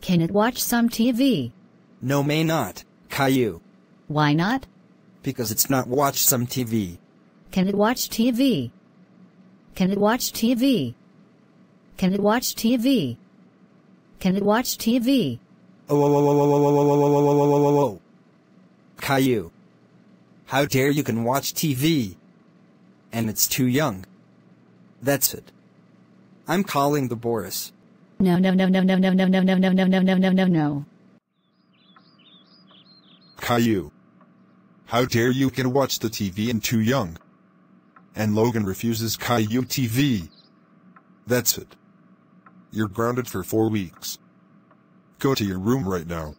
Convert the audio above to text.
Can it watch some TV? No may not, Caillou. Why not? Because it's not watch some TV. Can it watch TV? Can it watch TV? Can it watch TV? Can it watch TV? Oh, oh, oh, oh, oh, oh, oh, oh, oh, oh, oh, oh, oh. Caillou. How dare you can watch TV? And it's too young. That's it. I'm calling the Boris. No, no, no, no, no, no, no, no, no, no, no, no, no, no, no, no. Caillou. How dare you can watch the TV and too young? And Logan refuses Caillou TV. That's it. You're grounded for four weeks. Go to your room right now.